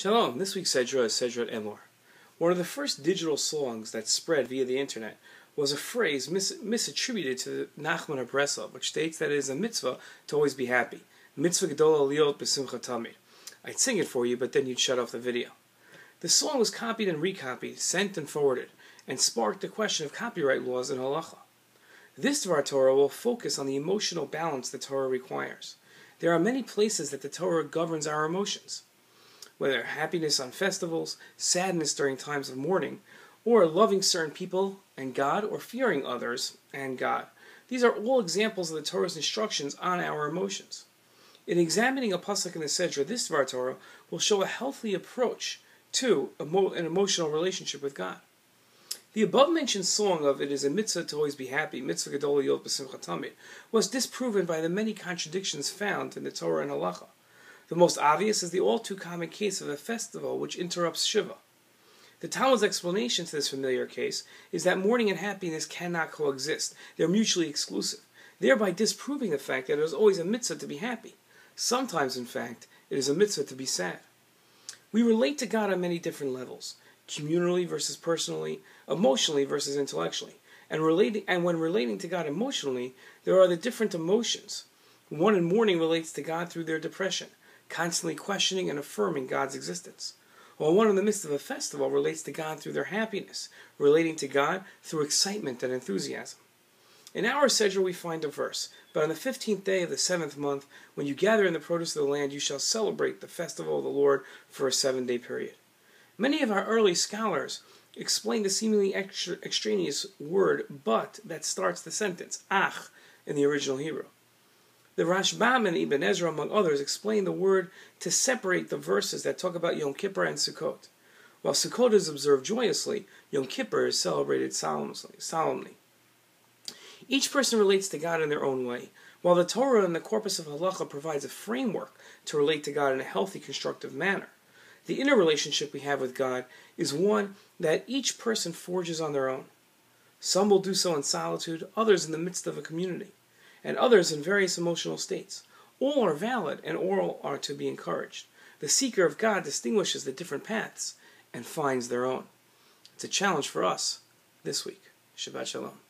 Shalom, this week's Sedra is Sedrat Emor. One of the first digital songs that spread via the internet was a phrase mis- misattributed to Nachman of Breslov, which states that it is a mitzvah to always be happy. Mitzvah gedola liot besimcha tamid. I'd sing it for you, but then you'd shut off the video. The song was copied and recopied, sent and forwarded, and sparked the question of copyright laws in halacha. This Dvar Torah will focus on the emotional balance the Torah requires. There are many places that the Torah governs our emotions whether happiness on festivals, sadness during times of mourning, or loving certain people and God, or fearing others and God. These are all examples of the Torah's instructions on our emotions. In examining a pasuk in the Sedra, this Dvar Torah will show a healthy approach to an emotional relationship with God. The above-mentioned song of "It is a mitzvah to always be happy," mitzvah gadol yot tamid, was disproven by the many contradictions found in the Torah and Halacha. The most obvious is the all too common case of a festival which interrupts Shiva. The Talmud's explanation to this familiar case is that mourning and happiness cannot coexist. They're mutually exclusive, thereby disproving the fact that it is always a mitzvah to be happy. Sometimes, in fact, it is a mitzvah to be sad. We relate to God on many different levels communally versus personally, emotionally versus intellectually. And, relating, and when relating to God emotionally, there are the different emotions. One in mourning relates to God through their depression constantly questioning and affirming God's existence. While one in the midst of a festival relates to God through their happiness, relating to God through excitement and enthusiasm. In our Sedra we find a verse, but on the fifteenth day of the seventh month, when you gather in the produce of the land, you shall celebrate the festival of the Lord for a seven day period. Many of our early scholars explain the seemingly extra, extraneous word but that starts the sentence, ach, in the original Hebrew. The Rashbam and Ibn Ezra, among others, explain the word to separate the verses that talk about Yom Kippur and Sukkot. While Sukkot is observed joyously, Yom Kippur is celebrated solemnly. Each person relates to God in their own way, while the Torah and the corpus of halacha provides a framework to relate to God in a healthy, constructive manner. The inner relationship we have with God is one that each person forges on their own. Some will do so in solitude, others in the midst of a community and others in various emotional states. All are valid and all are to be encouraged. The seeker of God distinguishes the different paths and finds their own. It's a challenge for us this week. Shabbat Shalom.